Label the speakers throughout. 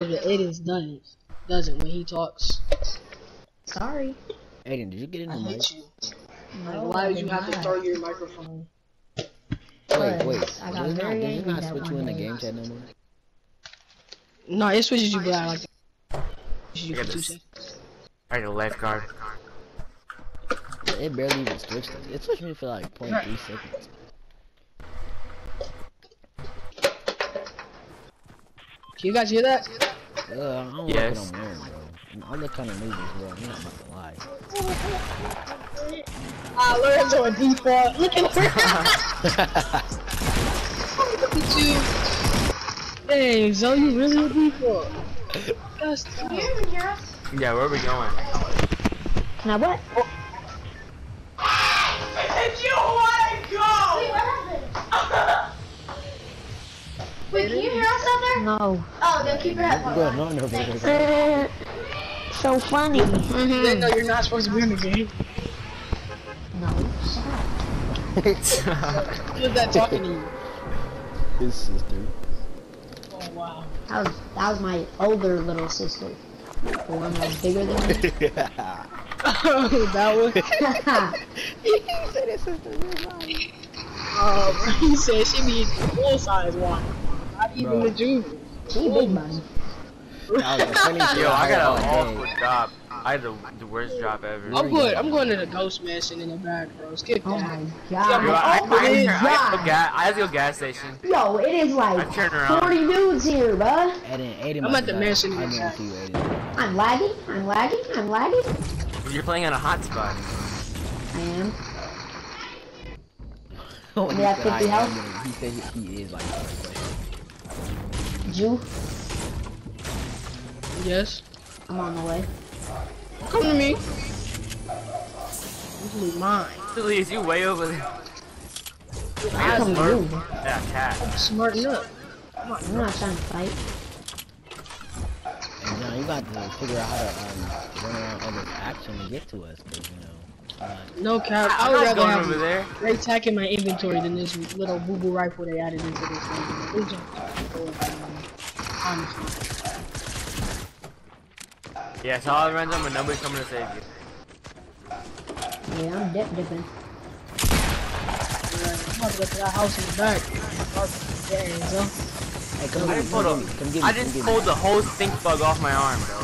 Speaker 1: Aiden's doesn't doesn't when he talks.
Speaker 2: Sorry.
Speaker 3: Aiden, did you get in
Speaker 1: I
Speaker 3: the mic?
Speaker 1: hate you. Like, why did you
Speaker 2: did
Speaker 1: have to
Speaker 2: not.
Speaker 1: throw your microphone?
Speaker 3: Wait,
Speaker 2: Cause
Speaker 3: wait.
Speaker 2: I got
Speaker 3: Does it not,
Speaker 2: very
Speaker 3: does it not switch you
Speaker 2: one
Speaker 3: in the game chat no more?
Speaker 1: No, it switches you, but I like that. Switches you
Speaker 4: Look
Speaker 1: for
Speaker 4: at
Speaker 1: two
Speaker 4: this.
Speaker 1: seconds.
Speaker 4: Alright, the lifeguard.
Speaker 3: It barely even switched. It, it switched me for like 0.3 seconds.
Speaker 1: You guys hear that?
Speaker 3: Uh, I don't
Speaker 4: Yes.
Speaker 3: like what I'm wearing. I look kind of nervous, bro. I'm not about to lie.
Speaker 1: Ah, Lorenzo a default. Look at her. Look at you. Dang, Zoe, you really a default. That's tough.
Speaker 4: Yeah, where are we going?
Speaker 2: Can I what?
Speaker 5: Wait, can you hear us out there?
Speaker 2: No.
Speaker 5: Oh, then keep your headphones
Speaker 3: Bro,
Speaker 5: on.
Speaker 3: no, no, no,
Speaker 2: so funny. Mm-hmm.
Speaker 1: You didn't know you're not supposed to be in the game.
Speaker 2: No. Shut up.
Speaker 1: Who was that talking to you?
Speaker 3: His sister.
Speaker 1: Oh, wow.
Speaker 2: That was that was my older little sister. The one that was bigger than me.
Speaker 3: yeah.
Speaker 1: oh, that was. oh he said she needs full size one. Not even
Speaker 3: Bro.
Speaker 1: the junior.
Speaker 2: She big money.
Speaker 3: That was the funniest
Speaker 4: Yo, I got an awful job. I had the, the worst job ever.
Speaker 1: I'm good. I'm going to the ghost mansion in the back, bro. Skip
Speaker 2: oh
Speaker 1: that.
Speaker 2: Oh
Speaker 4: my
Speaker 2: god.
Speaker 4: I, I,
Speaker 2: oh my
Speaker 4: I, I, I,
Speaker 2: god.
Speaker 4: gas, I had to go gas station.
Speaker 2: Yo, it is like 40 dudes here, bruh.
Speaker 3: Aiden, Aiden
Speaker 1: I'm at the
Speaker 3: die.
Speaker 1: mansion
Speaker 3: I
Speaker 1: in
Speaker 3: know
Speaker 1: the
Speaker 3: it's you, Aiden.
Speaker 2: I'm lagging. I'm lagging. I'm lagging.
Speaker 4: You're playing on a hotspot.
Speaker 2: I am.
Speaker 3: When he
Speaker 2: Yeah,
Speaker 3: said
Speaker 2: 50 health.
Speaker 3: He said he, he is like that.
Speaker 2: Jew,
Speaker 1: Yes.
Speaker 2: I'm on the way.
Speaker 1: Come to me. This is mine.
Speaker 4: Please, you way over there.
Speaker 2: I come to you.
Speaker 4: Yeah, cat.
Speaker 1: Smarten up.
Speaker 2: I'm not trying to fight.
Speaker 3: And now you got to figure out how to um, run around other action to get to us, because, you know. Uh,
Speaker 1: No cap. I
Speaker 4: I'm
Speaker 1: would rather
Speaker 4: going
Speaker 1: have
Speaker 4: over there.
Speaker 1: great tack in my inventory than this little boo boo rifle they added into this thing. It's.
Speaker 4: Yeah, so all random, but nobody's coming to save you.
Speaker 2: Yeah, I'm dip dipping.
Speaker 1: I'm about to go to that house in the back. Dang, so.
Speaker 3: hey, come
Speaker 4: I
Speaker 3: get
Speaker 4: just
Speaker 3: me,
Speaker 4: pulled
Speaker 3: come me, come get me,
Speaker 4: I
Speaker 3: come
Speaker 4: just
Speaker 3: get
Speaker 4: pulled the whole stink bug off my arm, bro.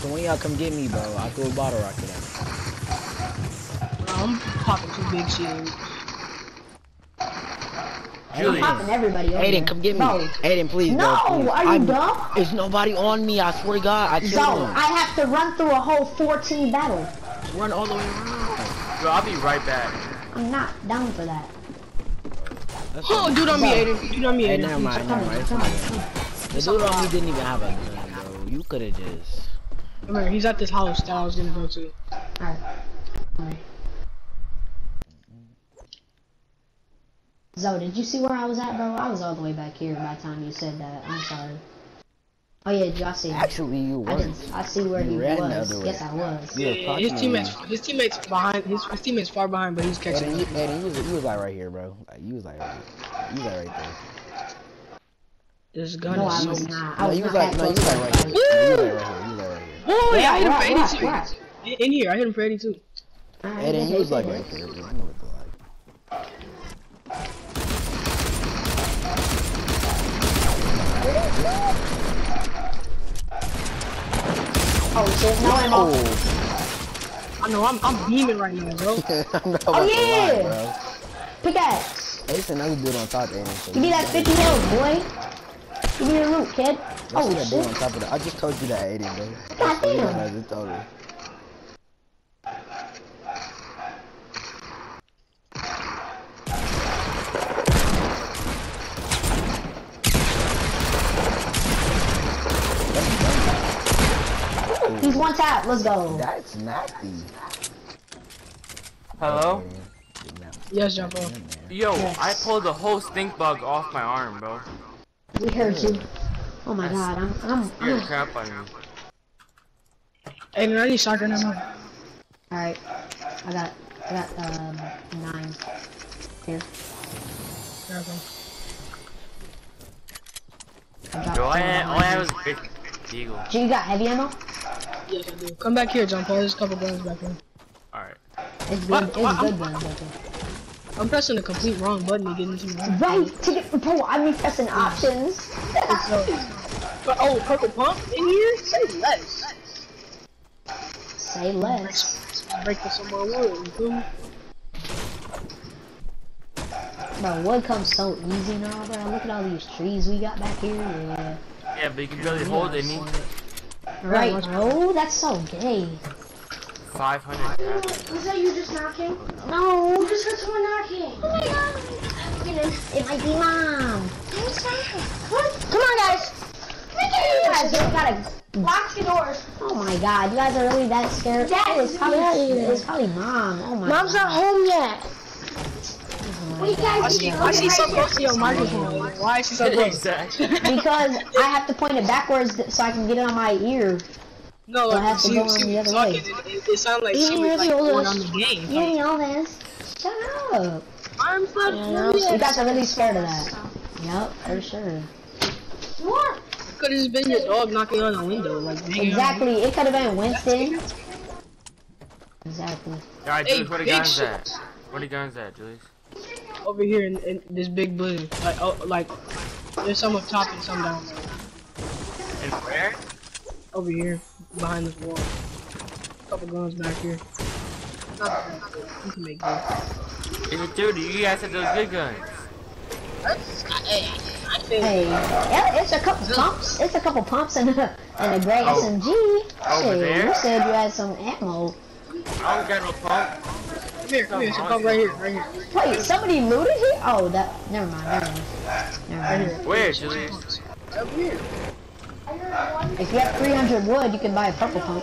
Speaker 3: So when y'all come get me, bro, I threw a bottle rocket at you.
Speaker 1: I'm popping two big shields.
Speaker 2: I'm popping everybody over
Speaker 3: Aiden,
Speaker 2: there.
Speaker 3: come get me.
Speaker 2: Bro,
Speaker 3: Aiden, please, bro.
Speaker 2: No,
Speaker 3: please.
Speaker 2: are you
Speaker 3: I'm-
Speaker 2: dumb?
Speaker 3: There's nobody on me, I swear to God. I
Speaker 2: So,
Speaker 3: killed him.
Speaker 2: I have to run through a whole 14 battle.
Speaker 3: Run all the way around.
Speaker 4: bro, I'll be right back.
Speaker 2: I'm not down for that.
Speaker 3: That's
Speaker 1: Oh,
Speaker 3: fine.
Speaker 1: dude on me, Aiden. Dude on me,
Speaker 3: Hey,
Speaker 1: Aiden.
Speaker 3: never mind, never mind. It's
Speaker 2: Come
Speaker 3: not
Speaker 2: on,
Speaker 3: good. The dude on me didn't even have a gun, bro. You could have just.
Speaker 1: Remember, he's at this house that I was gonna go to.
Speaker 2: Alright. Alright. Zoe, did you see where I was at, bro? I was all the way back here by the time you said that. I'm sorry. Oh yeah, did y'all see?
Speaker 3: Actually, you weren't.
Speaker 2: did. I see where
Speaker 3: You
Speaker 2: he
Speaker 3: ran the
Speaker 2: was.
Speaker 3: other way.
Speaker 2: Yes, I was.
Speaker 3: You were
Speaker 1: Yeah, his
Speaker 3: approximately-
Speaker 1: teammates, his teammates behind, his, his teammates far behind, but he's catching
Speaker 3: Aiden,
Speaker 1: me.
Speaker 3: you, Aiden, you was, you was like right here, bro. Like, you was like right here. You was like right there.
Speaker 1: This gun
Speaker 2: No,
Speaker 1: is
Speaker 2: I
Speaker 1: so.
Speaker 2: was not. I
Speaker 3: No,
Speaker 2: was
Speaker 3: you was
Speaker 2: not
Speaker 3: like, no, you was like
Speaker 2: the
Speaker 3: right here.
Speaker 2: fight.
Speaker 3: You was like right here. You was like right here.
Speaker 1: Boy, I hit him for
Speaker 2: Where,
Speaker 1: 82.
Speaker 2: where, where?
Speaker 1: In in here, I hit him for 82.
Speaker 2: Alright,
Speaker 3: Aiden,
Speaker 2: okay,
Speaker 3: you was like right there.
Speaker 2: Oh shit, no ammo.
Speaker 3: Oh,
Speaker 1: I know, I'm, I'm beaming right now, bro.
Speaker 3: I know oh, about
Speaker 2: Oh,
Speaker 3: the lie,
Speaker 2: yeah.
Speaker 3: bro.
Speaker 2: Pickaxe.
Speaker 3: Hey, it's another dude on top of Aiden. So
Speaker 2: Give me that 50 health, boy. Give me your loot, kid.
Speaker 3: Let's
Speaker 2: Oh
Speaker 3: that dude on top of that. I just told you that, Aiden, bro.
Speaker 2: God
Speaker 3: That's
Speaker 2: damn.
Speaker 3: I just told her.
Speaker 2: He's one tap. Let's go.
Speaker 3: That's nasty.
Speaker 4: Hello?
Speaker 1: Yes, Jumbo.
Speaker 4: Yo,
Speaker 2: Yes.
Speaker 4: I pulled the whole stink bug off my arm, bro.
Speaker 2: We heard you. Oh my god, I'm I'm,
Speaker 4: Scared the
Speaker 2: I'm
Speaker 4: crap out of me.
Speaker 1: Aiden, I need shotgun ammo.
Speaker 2: alright. I got I got um nine. Here.
Speaker 1: There we go.
Speaker 2: I
Speaker 4: Yo, all I all I
Speaker 2: behind
Speaker 4: had was a big, Eagle.
Speaker 2: G, you got heavy ammo?
Speaker 1: Yes, I do. Come back here, John Paul. There's a couple guns back here.
Speaker 4: Alright.
Speaker 2: It's good.
Speaker 1: What?
Speaker 2: It's
Speaker 1: What?
Speaker 2: good guns back there.
Speaker 1: I'm pressing the complete wrong button to get into my
Speaker 2: Right, to get bro, I mean pressing options.
Speaker 1: But, oh, purple pump in here? Say less.
Speaker 2: Say less.
Speaker 1: Break for some more wood. You?
Speaker 2: Bro, wood comes so easy now, bro. Look at all these trees we got back here. Yeah.
Speaker 4: Yeah, but you can barely hold any.
Speaker 2: Right, bro, oh, that's so gay.
Speaker 4: 500.
Speaker 5: Was that you just knocking?
Speaker 2: No,
Speaker 5: You just heard someone knocking. Oh my god.
Speaker 2: it might be mom.
Speaker 5: Who's that? What?
Speaker 2: Come on, guys. You guys you gotta.
Speaker 5: Lock the doors.
Speaker 2: Oh my god, you guys are really that scared?
Speaker 5: Yes,
Speaker 2: it was probably,
Speaker 5: yes.
Speaker 2: it was probably mom. Oh my
Speaker 5: Mom's
Speaker 2: god.
Speaker 5: not home yet. What you
Speaker 1: Why
Speaker 5: guys
Speaker 1: she, why she so close to your microphone? Why is she so close?
Speaker 4: exactly.
Speaker 2: Because I have to point it backwards so I can get it on my ear.
Speaker 1: No,
Speaker 2: Well, I have
Speaker 1: like,
Speaker 2: to
Speaker 1: she,
Speaker 2: go
Speaker 1: she
Speaker 2: on the
Speaker 1: was
Speaker 2: other
Speaker 1: talking,
Speaker 2: way.
Speaker 1: it, it, it sounded like
Speaker 2: You
Speaker 1: she was
Speaker 2: really
Speaker 1: like going on the game.
Speaker 2: You
Speaker 1: Like,
Speaker 2: know this. Shut up.
Speaker 1: I'm not
Speaker 2: You guys are really scared of that. Yep, for sure.
Speaker 5: What?
Speaker 1: Could have just been your dog knocking on the window, like banging
Speaker 2: Exactly. It could have been Winston. Exactly.
Speaker 4: Alright,
Speaker 1: Hey,
Speaker 4: Julius, where the
Speaker 1: big
Speaker 4: guns
Speaker 1: shit.
Speaker 4: at? Where the guns at, Julius?
Speaker 1: The- over here in, in this big building. Like, oh, like there's some up top and some down there.
Speaker 4: And where?
Speaker 1: Over here, behind this wall. A Couple guns back here. Not bad. You can make good.
Speaker 4: Is dude? You guys said those good guns.
Speaker 1: That's, I, I, I think.
Speaker 2: Hey, yeah, it's a couple pumps. It's a couple pumps and a, and a uh, gray
Speaker 4: Oh.
Speaker 2: SMG.
Speaker 4: Over
Speaker 2: Hey,
Speaker 4: there?
Speaker 2: you said you had some ammo.
Speaker 4: I don't got no pump.
Speaker 1: Come here, come here. So come right here, right here.
Speaker 2: Wait, somebody looted here? Oh, that. Never mind. Never mind. Never mind.
Speaker 1: here.
Speaker 4: Where, Julius?
Speaker 1: Over here.
Speaker 2: If you have 300 wood, you can buy a purple pump.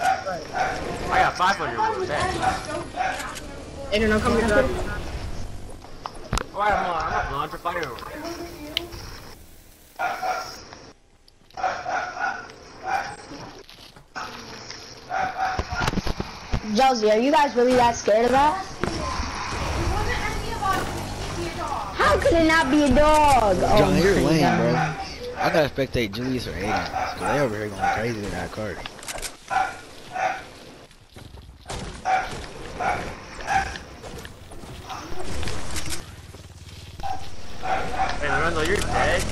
Speaker 4: I got 500 wood, that.
Speaker 1: Aiden, I'm coming to.
Speaker 4: Alright, I'm on. I'm on launcher fire.
Speaker 2: Josie, are you guys really that scared of that? How could it not be a dog?
Speaker 3: John, oh
Speaker 2: you're
Speaker 3: lame,
Speaker 2: God.
Speaker 3: bro. I gotta spectate Julius or Aiden. Cause they over here going crazy in that cart.
Speaker 4: Hey, Randall, you're dead?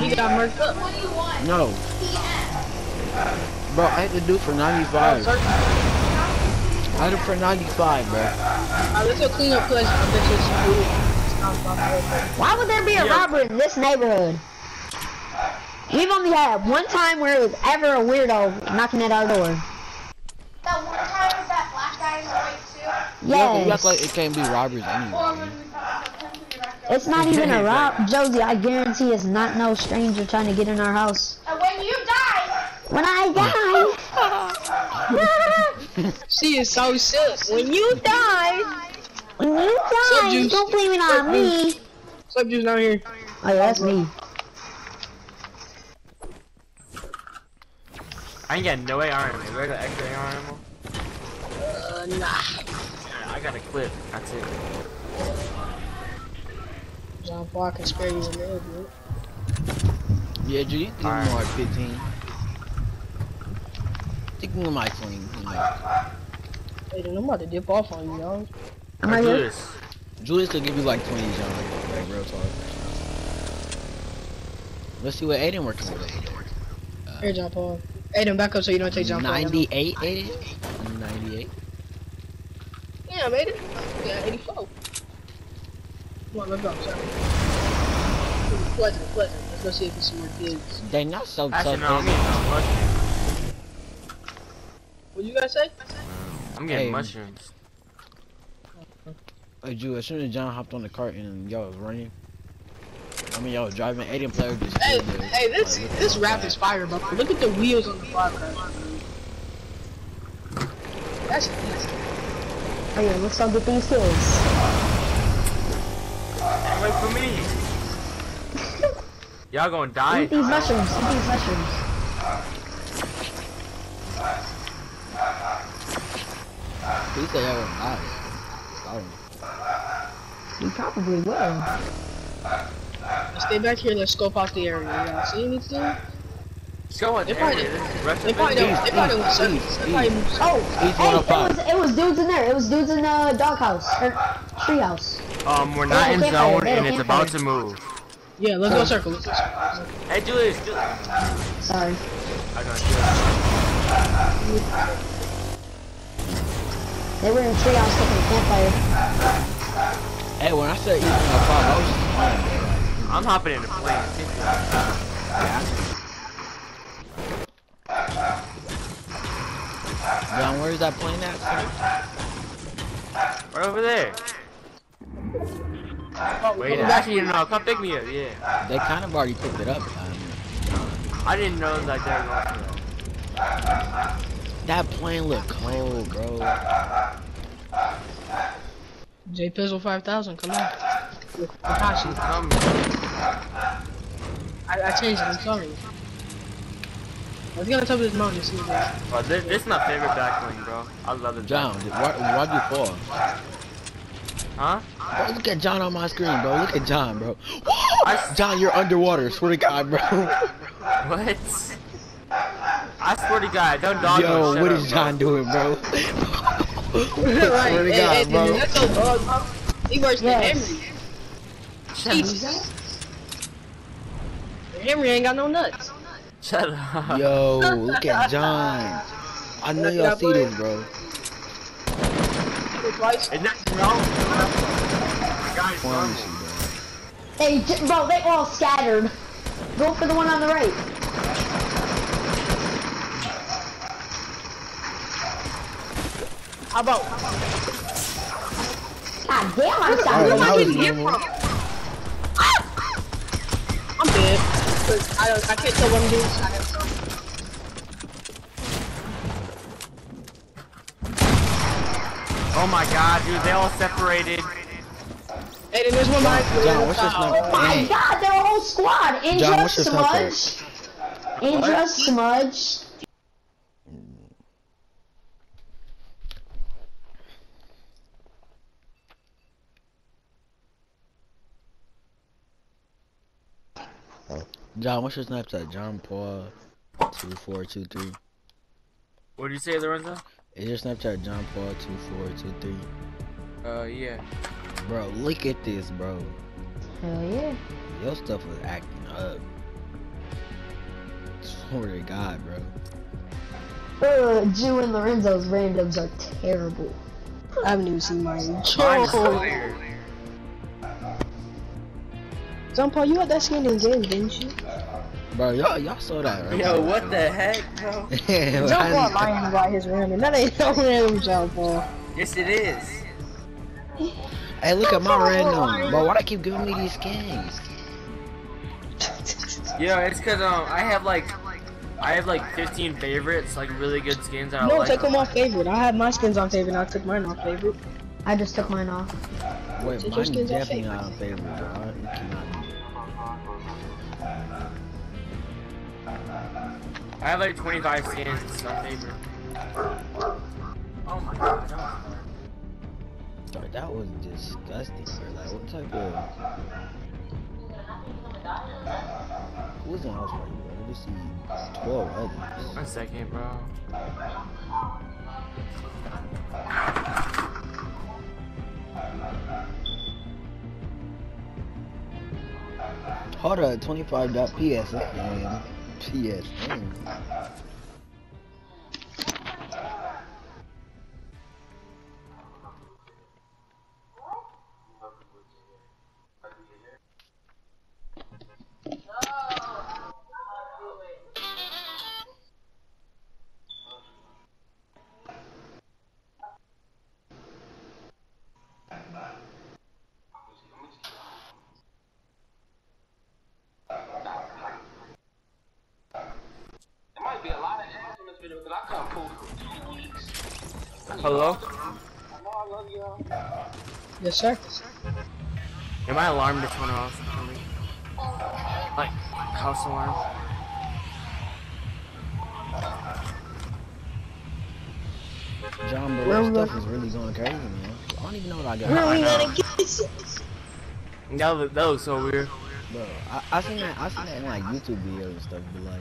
Speaker 1: He got marked up.
Speaker 3: No. Bro, I had to do for 95. Oh, 100 for 95, bro.
Speaker 1: Uh, clean up place.
Speaker 2: Why would there be a robber in this neighborhood? We've only had one time where it was ever a weirdo knocking at our door.
Speaker 5: That one time that black guy in white suit?
Speaker 2: Yes.
Speaker 3: Like it can't be robbers.
Speaker 2: It's not even a rob, Josie. I guarantee it's not no stranger trying to get in our house.
Speaker 5: And when you die.
Speaker 2: When I die.
Speaker 1: She is so sick. When you die,
Speaker 2: when you die,
Speaker 1: juice-
Speaker 2: don't blame it on me.
Speaker 1: what's up, dudes down here?
Speaker 2: Oh, yeah, that's me.
Speaker 4: I ain't got no AR ammo. Where the extra AR ammo?
Speaker 1: Uh, nah.
Speaker 4: I got a clip. That's it.
Speaker 1: John Paul can spare you a minute, dude.
Speaker 3: Yeah, G, you can give
Speaker 4: Alright.
Speaker 3: him like 15. Think him like 20. You know.
Speaker 1: Hey, then I'm about to dip off on you, y'all.
Speaker 2: I'm
Speaker 4: Or
Speaker 2: right here.
Speaker 4: Julius.
Speaker 3: Julius could give you like 20, John. Like, real talk. Let's see what Aiden working with.
Speaker 1: Uh, here, John Paul. Aiden, back up so you don't take John Paul.
Speaker 3: 98, Aiden? 98.
Speaker 1: Yeah, I made it. Yeah, 84. Come on, let's go. Sorry. Pleasant, pleasant. Let's go see if there's some more kids.
Speaker 3: They not so
Speaker 4: Actually,
Speaker 3: tough.
Speaker 4: no, I'm
Speaker 3: Aiden.
Speaker 4: Getting mushrooms.
Speaker 1: What you guys say?
Speaker 4: I'm getting
Speaker 3: Hey.
Speaker 4: mushrooms.
Speaker 3: Hey, Drew, as soon as John hopped on the cart and y'all was running, I mean, y'all was driving, Aiden player just
Speaker 1: Hey, hey, this
Speaker 3: like,
Speaker 1: this rap is fire, bro. Look at the wheels on the car crash. That's easy.
Speaker 2: Oh, yeah, let's go get these kills.
Speaker 4: Wait for me. Y'all gonna die.
Speaker 2: Eat these mushrooms. Eat these mushrooms.
Speaker 3: He said y'all was nice. Oh.
Speaker 2: You probably will.
Speaker 1: Stay back here. Let's scope out the area. Y'all see anything?
Speaker 4: Let's on
Speaker 1: They
Speaker 4: there.
Speaker 1: probably-
Speaker 4: Rest
Speaker 1: They
Speaker 4: of
Speaker 1: probably don't. They probably don't. They probably move circle.
Speaker 2: Oh, hey, it was it was dudes in there. It was dudes in the doghouse or treehouse.
Speaker 4: Um, we're not in
Speaker 2: campfire,
Speaker 4: zone and it's about
Speaker 2: campfire.
Speaker 4: to move.
Speaker 1: Yeah, let's go circle. Let's go circle.
Speaker 4: Hey, Julius, Julius.
Speaker 2: Sorry.
Speaker 4: I got you.
Speaker 2: They were in the treehouse looking at campfire.
Speaker 3: Hey, when I said each one of five, I was just playing.
Speaker 4: I'm hopping in a plane. Yeah.
Speaker 3: John, where's that plane at? son?
Speaker 4: Right over there. Wait, actually, no, come pick me up. Yeah.
Speaker 3: They kind of already picked it up. Um,
Speaker 4: I didn't know that they were going to
Speaker 3: that plane look cold, bro.
Speaker 1: J Pizzle 5000, come on. With Kakashi.
Speaker 4: come.
Speaker 1: I, I changed it, I'm sorry. I was gonna tell me this mountain to see that.
Speaker 4: But this, this is my favorite backbling, bro. I love this.
Speaker 3: John, why, why'd you fall?
Speaker 4: Huh?
Speaker 3: Bro, look at John on my screen, bro. Look at John, bro. John, you're underwater. Swear to God, bro.
Speaker 4: What? I swear to God, don't dog
Speaker 3: Yo,
Speaker 4: shut
Speaker 3: what
Speaker 4: up,
Speaker 3: is
Speaker 4: bro.
Speaker 3: John doing, bro?
Speaker 1: right,
Speaker 3: Swear to God,
Speaker 1: and-
Speaker 3: bro.
Speaker 1: That's your dog, bro. He worse than
Speaker 2: Yes.
Speaker 1: Henry.
Speaker 4: Shut
Speaker 1: Jesus. Henry ain't got no nuts.
Speaker 4: Shut up.
Speaker 3: Yo, look at John. I know y'all see this, bro.
Speaker 4: Is that wrong? Guys,
Speaker 3: Promise
Speaker 4: normal.
Speaker 3: you, bro.
Speaker 2: Hey, bro, they all scattered. Go for the one on the right.
Speaker 1: How about?
Speaker 2: God damn, I
Speaker 3: Alright,
Speaker 2: sound
Speaker 3: that
Speaker 2: like
Speaker 3: was
Speaker 1: here
Speaker 3: normal.
Speaker 1: I'm dead. Cause I, don't- I can't tell what I'm doing. I have
Speaker 4: Oh my God, dude, they all separated.
Speaker 1: Hey, then there's one behind you.
Speaker 3: John, what's your
Speaker 1: oh,
Speaker 3: oh.
Speaker 2: My God, they're a whole squad. And
Speaker 3: John, what's
Speaker 2: just
Speaker 3: your temper?
Speaker 2: Smudge. And.
Speaker 3: John, what's your Snapchat? John Paul two four two three.
Speaker 4: What did you say, Lorenzo?
Speaker 3: Is your Snapchat John Paul two four two three?
Speaker 4: Uh, yeah.
Speaker 3: Bro, look at this, bro.
Speaker 2: Hell yeah.
Speaker 3: Your stuff was acting up. Swear to God, bro.
Speaker 2: Uh, Jew and Lorenzo's randoms are terrible.
Speaker 1: I haven't even seen mine.
Speaker 4: Mine's clear.
Speaker 1: John Paul, you had that skin in game, didn't you?
Speaker 3: Bro, y'all y'all saw that, right?
Speaker 4: Yo, what the heck, bro?
Speaker 3: Yeah,
Speaker 1: John Paul
Speaker 3: I-
Speaker 1: lying about his random. That ain't no random, John Paul.
Speaker 4: Yes, it is.
Speaker 3: Hey, look at my random. Bro, why do they keep giving me these skins?
Speaker 4: Yo, it's cause um, I have like, I have like 15 favorites, like really good skins. that I
Speaker 1: No,
Speaker 4: like.
Speaker 1: take them off favorite. I have my skins on favorite. and I took mine off favorite.
Speaker 2: I just took mine off.
Speaker 3: Wait,
Speaker 1: Take
Speaker 3: mine's
Speaker 1: skins off
Speaker 3: definitely
Speaker 1: favorite.
Speaker 3: not on favorite, bro. I cannot
Speaker 4: I have like 25 skins on favorite. Oh my god.
Speaker 3: that. Bro, that was disgusting, bro. Like, what type of... Who's in house party, bro? Let me see 12 others.
Speaker 4: One second, bro.
Speaker 3: Hold up, 25.psn. PSN.
Speaker 4: Hello?
Speaker 1: Yes, sir.
Speaker 4: Yeah, my alarm just went off. for me. Like, house alarm.
Speaker 3: John, bro,
Speaker 1: Where
Speaker 3: stuff uh, is really going crazy, man. I don't even know what I got.
Speaker 1: Where
Speaker 4: I
Speaker 1: we gonna get this?
Speaker 4: That, look, that looks so weird.
Speaker 3: Bro, I, I seen that I seen that in like YouTube videos and stuff, but like